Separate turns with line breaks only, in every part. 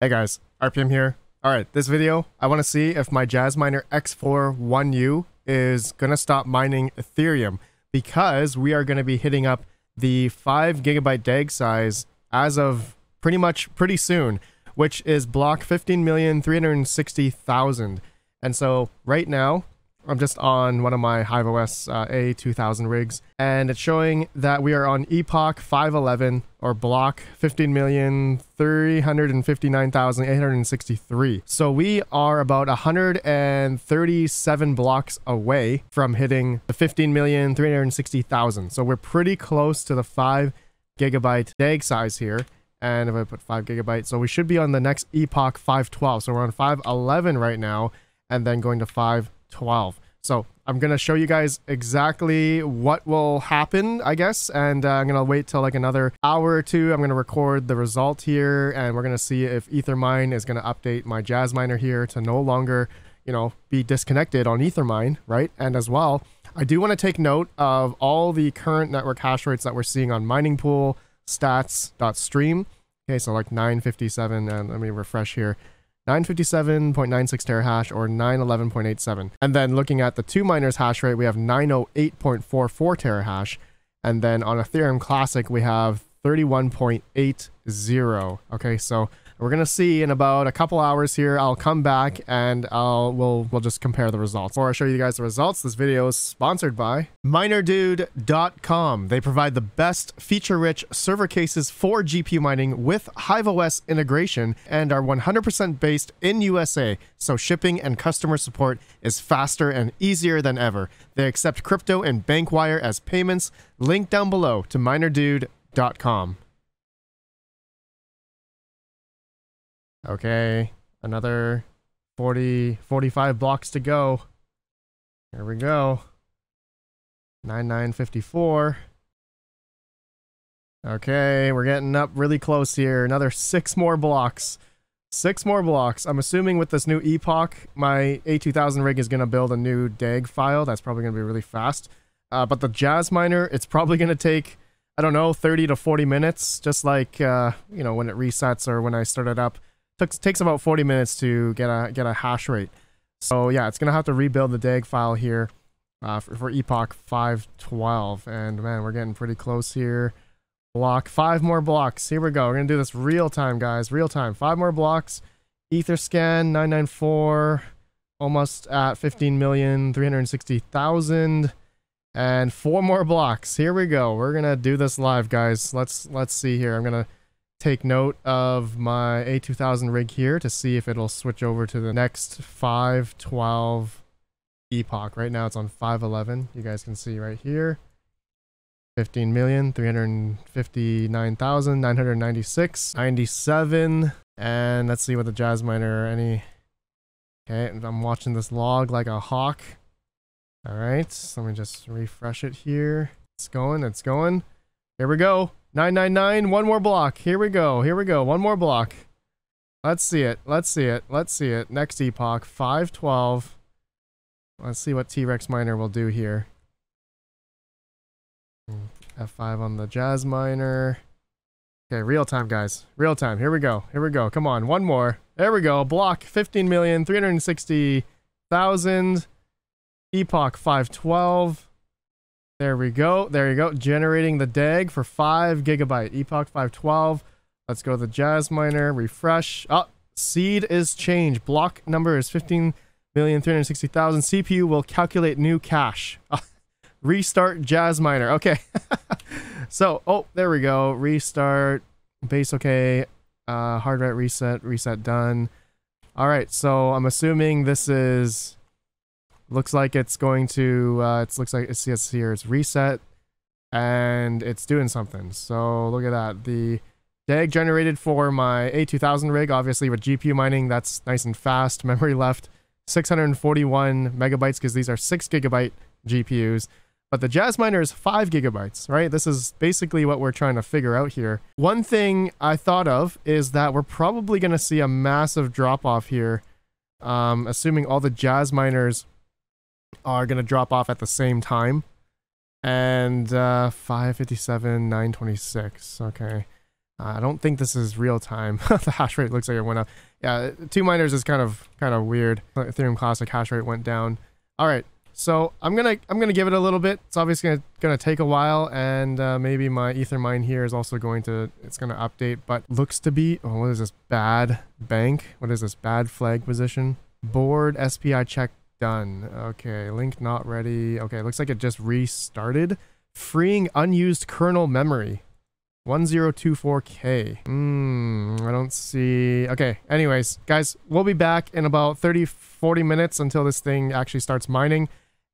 Hey guys, RPM here. Alright, this video, I want to see if my Jasminer X4 1U is going to stop mining Ethereum because we are going to be hitting up the 5 gigabyte DAG size as of pretty much pretty soon, which is block 15,360,000. And so right now, I'm just on one of my HiveOS uh, A2000 rigs, and it's showing that we are on Epoch 511 or block 15,359,863. So we are about 137 blocks away from hitting the 15,360,000. So we're pretty close to the 5 gigabyte DAG size here. And if I put 5 gigabytes, so we should be on the next Epoch 512. So we're on 511 right now, and then going to 5 12. So I'm going to show you guys exactly what will happen, I guess. And uh, I'm going to wait till like another hour or two. I'm going to record the result here and we're going to see if Ethermine is going to update my Jasminer here to no longer, you know, be disconnected on Ethermine, right? And as well, I do want to take note of all the current network hash rates that we're seeing on mining pool stats.stream. Okay, so like 957 and let me refresh here. 957.96 terahash or 911.87. And then looking at the 2Miners hash rate, we have 908.44 terahash. And then on Ethereum Classic, we have 31.80. Okay, so we're gonna see in about a couple hours here. I'll come back and I'll we'll we'll just compare the results. Before I show you guys the results, this video is sponsored by MinerDude.com. They provide the best feature-rich server cases for GPU mining with HiveOS integration and are 100% based in USA. So shipping and customer support is faster and easier than ever. They accept crypto and bank wire as payments. Link down below to MinerDude.com. Okay, another 40, 45 blocks to go. Here we go. 9954. Okay, we're getting up really close here. Another six more blocks. Six more blocks. I'm assuming with this new epoch, my A2000 rig is going to build a new DAG file. That's probably going to be really fast. Uh, but the Jasminer, it's probably going to take, I don't know, 30 to 40 minutes, just like, uh, you know, when it resets or when I start it up. Takes about 40 minutes to get a get a hash rate. So yeah, it's gonna have to rebuild the DAG file here uh, for, for Epoch 512. And man, we're getting pretty close here. Block five more blocks. Here we go. We're gonna do this real time, guys. Real time. Five more blocks. Etherscan 994, almost at 15,360,000. And four more blocks. Here we go. We're gonna do this live, guys. Let's let's see here. I'm gonna take note of my A2000 rig here to see if it'll switch over to the next 512 epoch. Right now it's on 511. You guys can see right here. 15,359,996, 97. And let's see what the Jasminer any. Okay, I'm watching this log like a hawk. All right, so let me just refresh it here. It's going, it's going. Here we go. 999, one more block. Here we go. Here we go. One more block. Let's see it. Let's see it. Let's see it. Next epoch, 512. Let's see what T-Rex miner will do here. F5 on the Jasminer. Okay, real time, guys. Real time. Here we go. Here we go. Come on. One more. There we go. Block 15,360,000. Epoch 512. There we go. There you go. Generating the DAG for 5 gigabyte. Epoch 512. Let's go to the Jasminer. Refresh. Oh, seed is changed. Block number is 15,360,000. CPU will calculate new cache. Restart miner. Okay. so, oh, there we go. Restart. Base okay. Uh, hard reset. Reset done. All right. So I'm assuming this is looks like it's going to uh it looks like it's yes here it's reset and it's doing something so look at that the DAG generated for my A2000 rig obviously with GPU mining that's nice and fast memory left 641 megabytes because these are 6 gigabyte GPUs but the Jasminer is 5 gigabytes, right? This is basically what we're trying to figure out here. One thing I thought of is that we're probably going to see a massive drop off here, um, assuming all the Jasminers are going to drop off at the same time. And uh, 557, 926. Okay. Uh, I don't think this is real time. the hash rate looks like it went up. Yeah, 2Miners is kind of kind of weird. Ethereum Classic hash rate went down. All right, so I'm gonna I'm gonna give it a little bit. It's obviously gonna, gonna take a while, and uh, maybe my Ethermine here is also going to it's gonna update. But looks to be oh what is this bad bank? What is this bad flag position? Board SPI check done. Okay, link not ready. Okay, looks like it just restarted. Freeing unused kernel memory. 1024k. Hmm, I don't see. Okay, anyways, guys, we'll be back in about 30, 40 minutes until this thing actually starts mining.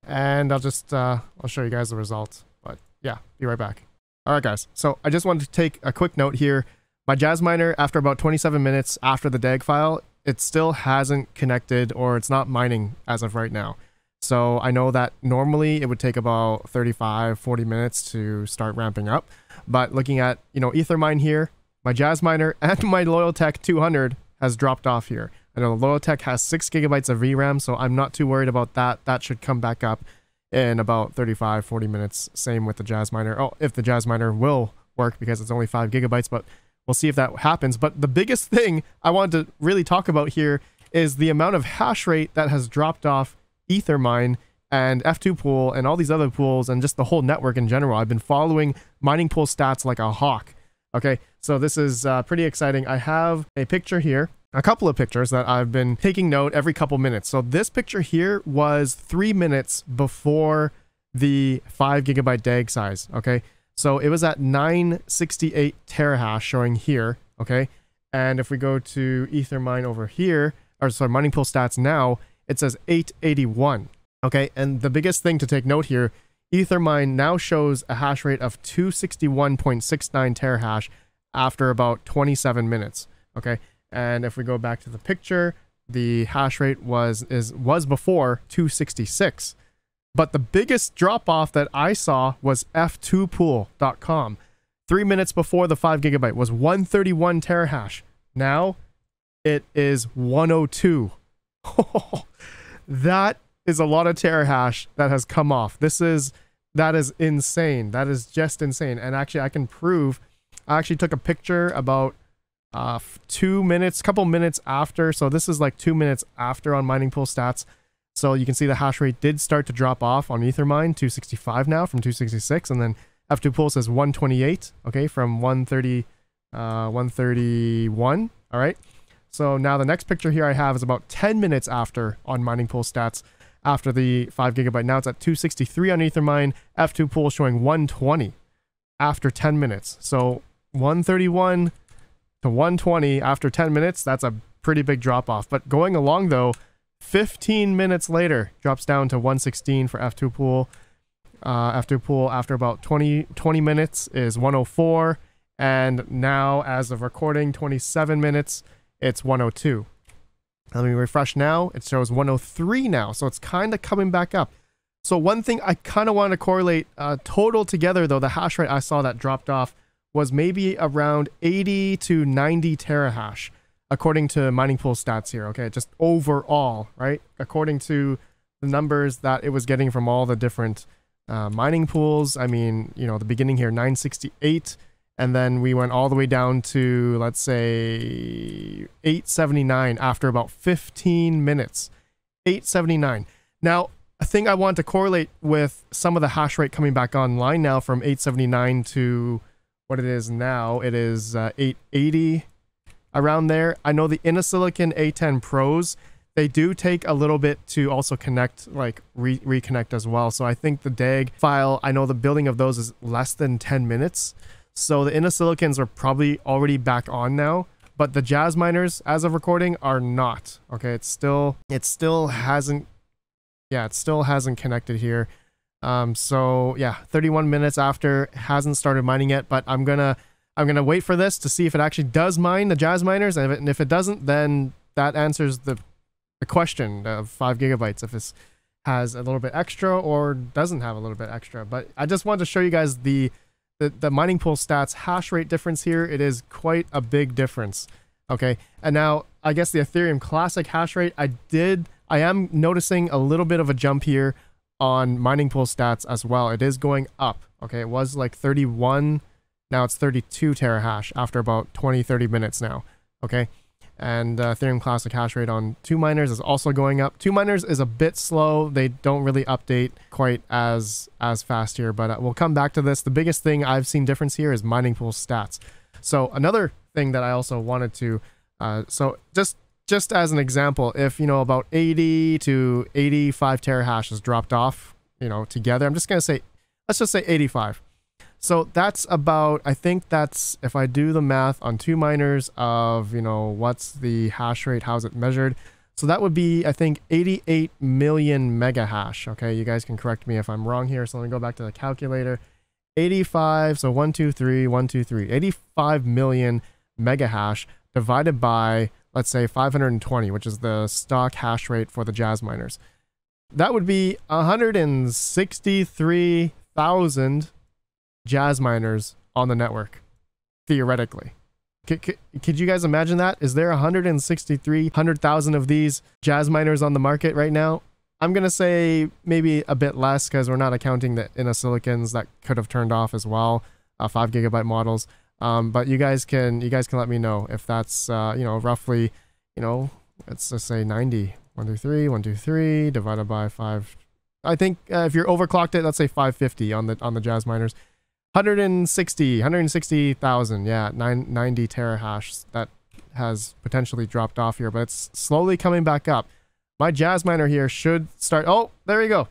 And I'll just, uh, I'll show you guys the results. But yeah, be right back. All right, guys. So I just wanted to take a quick note here. My Jasminer, after about 27 minutes after the DAG file, it still hasn't connected or it's not mining as of right now. So I know that normally it would take about 35, 40 minutes to start ramping up. But looking at, you know, Ethermine here, my Jasminer and my Loyaltech 200 has dropped off here. I know the Loyaltech has 6 gigabytes of VRAM, so I'm not too worried about that. That should come back up in about 35, 40 minutes. Same with the Jasminer. Oh, if the Jasminer will work because it's only 5 gigabytes, but we'll see if that happens. But the biggest thing I want to really talk about here is the amount of hash rate that has dropped off Ethermine and F2 pool and all these other pools and just the whole network in general. I've been following mining pool stats like a hawk. Okay, so this is uh, pretty exciting. I have a picture here, a couple of pictures that I've been taking note every couple minutes. So this picture here was three minutes before the five gigabyte DAG size. Okay, so it was at 968 terahash showing here. Okay, and if we go to Ethermine over here, or sorry, mining pool stats now, it says 881. Okay, and the biggest thing to take note here, Ethermine now shows a hash rate of 261.69 terahash after about 27 minutes. Okay, and if we go back to the picture, the hash rate was is was before 266. But the biggest drop off that I saw was f2pool.com. Three minutes before the 5 gigabyte was 131 terahash. Now it is 102. that is a lot of terahash that has come off. This is that is insane. That is just insane. And actually, I can prove. I actually took a picture about uh, two minutes, couple minutes after. So this is like two minutes after on Mining Pool stats. So you can see the hash rate did start to drop off on Ethermine, 265 now from 266, and then F2 Pool says 128, okay, from 130, uh, 131. All right. So now the next picture here I have is about 10 minutes after on Mining Pool stats after the 5 gigabyte. Now it's at 263 on Ethermine. F2 Pool showing 120 after 10 minutes. So 131 to 120 after 10 minutes, that's a pretty big drop off. But going along though, 15 minutes later, drops down to 116 for F2 Pool. Uh, F2 Pool after about 20, 20 minutes is 104. And now, as of recording, 27 minutes it's 102. Let me refresh now. It shows 103 now. So it's kind of coming back up. So one thing I kind of want to correlate uh, total together though, the hash rate I saw that dropped off was maybe around 80 to 90 terahash according to mining pool stats here. Okay, just overall, right? According to the numbers that it was getting from all the different uh, mining pools. I mean, you know, the beginning here, 968 and then we went all the way down to let's say 879 after about 15 minutes 879 now a thing i want to correlate with some of the hash rate coming back online now from 879 to what it is now it is uh, 880 around there i know the Innosilicon a10 pros they do take a little bit to also connect like re- reconnect as well so i think the dag file i know the building of those is less than 10 minutes so the Innosilicons are probably already back on now, but the Jasminers as of recording, are not. Okay, it's still it still hasn't yeah, it still hasn't connected here. Um, so yeah, 31 minutes after hasn't started mining yet, but I'm gonna I'm gonna wait for this to see if it actually does mine the Jasminers, and if it, and if it doesn't, then that answers the the question of five gigabytes if this has a little bit extra or doesn't have a little bit extra. But I just wanted to show you guys the the, the mining pool stats hash rate difference here, it is quite a big difference. Okay, and now I guess the Ethereum Classic hash rate, I did, I am noticing a little bit of a jump here on mining pool stats as well. It is going up. Okay, it was like 31 Now it's 32 terahash after about 20, 30 minutes now. Okay. And uh, Ethereum Classic hash rate on 2Miners is also going up. 2Miners is a bit slow. They don't really update quite as as fast here, but uh, we'll come back to this. The biggest thing I've seen difference here is mining pool stats. So another thing that I also wanted to, uh, so just just as an example, if you know about 80 to 85 terahash has dropped off, you know, together, I'm just gonna say, let's just say 85. So that's about, I think that's, if I do the math on 2Miners of, you know, what's the hash rate, how's it measured? So that would be, I think, 88 million mega hash. Okay, you guys can correct me if I'm wrong here. So let me go back to the calculator. 85, so 1, 2, 3, 1, 2, 3. 85 million mega hash divided by, let's say, 520, which is the stock hash rate for the Jasminers. That would be 163,000 Jasminers on the network, theoretically. C- c- could you guys imagine that? Is there 163,000 of these Jasminers on the market right now? I'm going to say maybe a bit less because we're not accounting the silicons that could have turned off as well, uh, 5 gigabyte models. Um, but you guys can you guys can let me know if that's uh, you know roughly you know let's just say 90 1 2 3 1 2 3 divided by 5 I think uh, if you're overclocked it let's say 550 on the on the Jasminers 160, 160,000, yeah, nine, 90 terahash that has potentially dropped off here, but it's slowly coming back up. My Jasminer here should start. Oh, there you go.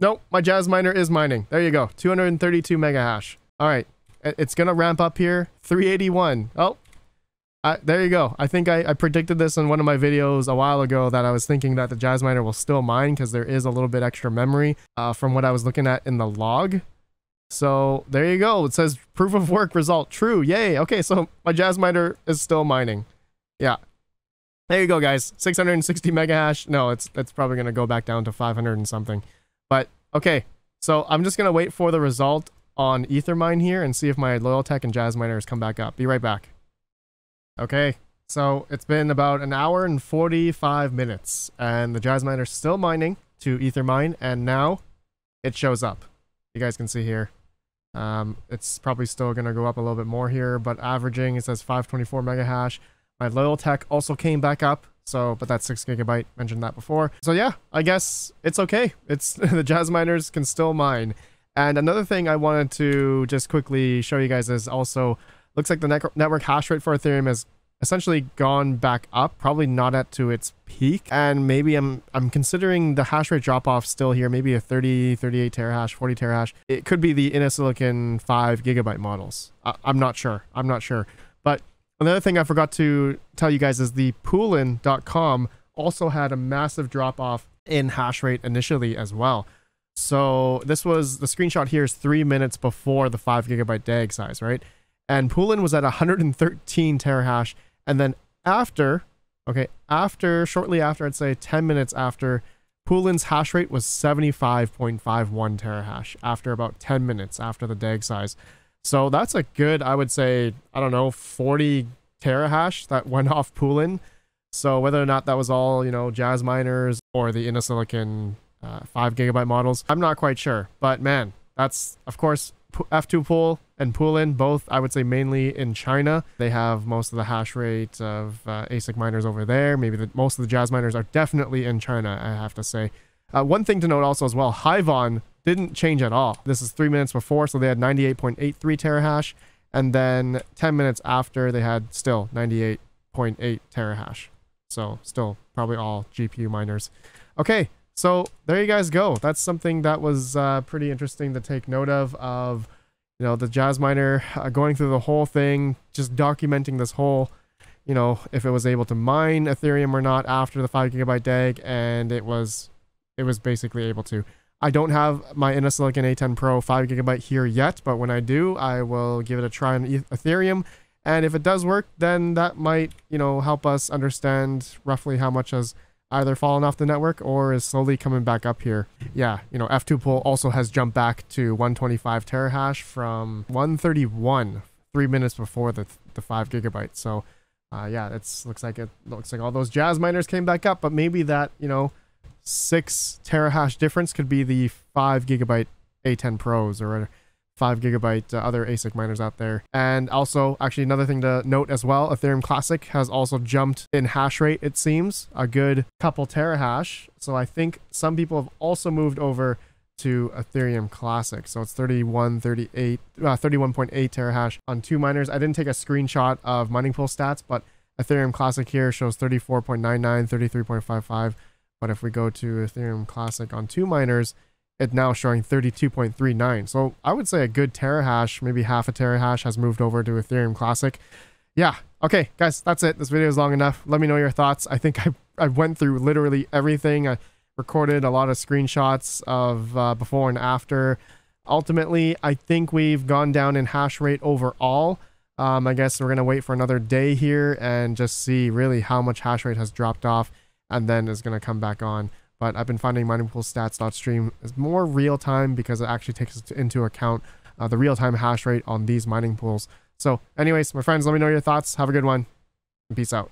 Nope, my Jasminer is mining. There you go. 232 mega hash. All right, it's gonna ramp up here. 381. Oh, uh, there you go. I think I, I, predicted this in one of my videos a while ago that I was thinking that the Jasminer will still mine because there is a little bit extra memory uh, from what I was looking at in the log. So there you go. It says proof of work result true. Yay. Okay, so my Jasminer is still mining. Yeah. There you go, guys. 660 mega hash. No, it's it's probably gonna go back down to 500 and something. But okay, so I'm just gonna wait for the result on Ethermine here and see if my Loyaltech and Jasminers come back up. Be right back. Okay, so it's been about an hour and 45 minutes, and the Jasminer is still mining to Ethermine, and now it shows up. You guys can see here. Um, it's probably still going to go up a little bit more here, but averaging, it says 524 mega hash. My Loyaltech also came back up, so, but that's 6 gigabyte, mentioned that before. So yeah, I guess it's okay. It's, the Jasminers can still mine. And another thing I wanted to just quickly show you guys is also, looks like the network hash rate for Ethereum has essentially gone back up, probably not at to its peak. And maybe I'm I'm considering the hash rate drop off still here, maybe a 30, 38 terahash, 40 terahash. It could be the Innosilicon 5 gigabyte models. I, I'm not sure. I'm not sure. But another thing I forgot to tell you guys is the Poolin.com also had a massive drop off in hash rate initially as well. So this was the screenshot here is three minutes before the five gigabyte DAG size, right? And Poolin was at 113 terahash and then after, okay, after, shortly after, I'd say 10 minutes after, Poolin's hash rate was 75.51 terahash after about 10 minutes after the DAG size. So that's a good, I would say, I don't know, 40 terahash that went off Poolin. So whether or not that was all, you know, Jasminers or the Innosilicon uh, 5 gigabyte models, I'm not quite sure. But man, that's, of course, F2 pool and Poolin, both I would say mainly in China. They have most of the hash rate of uh, ASIC miners over there. Maybe the, most of the Jasminers are definitely in China, I have to say. Uh, one thing to note also as well, Hiveon didn't change at all. This is three minutes before, so they had 98.83 terahash. And then 10 minutes after, they had still 98.8 terahash. So still probably all GPU miners. Okay, so there you guys go. That's something that was uh, pretty interesting to take note of, of, you know, the Jasminer uh, going through the whole thing, just documenting this whole, you know, if it was able to mine Ethereum or not after the 5 gigabyte DAG, and it was, it was basically able to. I don't have my Innosilicon A10 Pro 5 gigabyte here yet, but when I do, I will give it a try on Ethereum. And if it does work, then that might, you know, help us understand roughly how much has either fallen off the network or is slowly coming back up here. Yeah, you know, F2 pool also has jumped back to 125 terahash from 131 three minutes before the, the five gigabytes. So, uh, yeah, it's looks like it looks like all those Jasminers came back up, but maybe that, you know, six terahash difference could be the five gigabyte A10 Pros or 5 gigabyte uh, other ASIC miners out there. And also, actually, another thing to note as well Ethereum Classic has also jumped in hash rate, it seems, a good couple terahash. So I think some people have also moved over to Ethereum Classic. So it's 31, 38, uh, 31.8 terahash on 2Miners. I didn't take a screenshot of mining pool stats, but Ethereum Classic here shows 34.99, 33.55. But if we go to Ethereum Classic on 2Miners, it's now showing 32.39. So I would say a good terahash, maybe half a terahash has moved over to Ethereum Classic. Yeah. Okay, guys, that's it. This video is long enough. Let me know your thoughts. I think I, I went through literally everything. I recorded a lot of screenshots of uh, before and after. Ultimately, I think we've gone down in hash rate overall. Um, I guess we're going to wait for another day here and just see really how much hash rate has dropped off and then is going to come back on. But I've been finding miningpoolstats.stream is more real time because it actually takes into account uh, the real time hash rate on these mining pools. So anyways, my friends, let me know your thoughts. Have a good one. Peace out.